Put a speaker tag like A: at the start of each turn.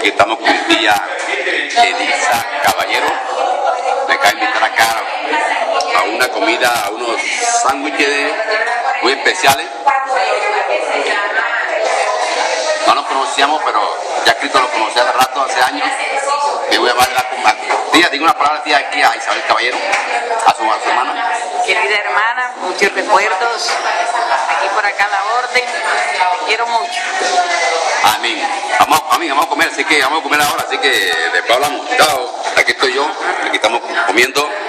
A: Aquí estamos con tía Elisa Caballero. Me cae invitar acá a una comida, a unos sándwiches muy especiales. No nos conocíamos, pero ya Cristo lo conocí hace rato, hace años. Y voy a llamar la Tía, digo una palabra tía aquí a Isabel Caballero, a su, a su hermana.
B: Querida hermana, muchos recuerdos. Aquí por acá la orden. Te quiero mucho.
A: Así que vamos a comer ahora, así que después hablamos. Chao, aquí estoy yo, aquí estamos comiendo.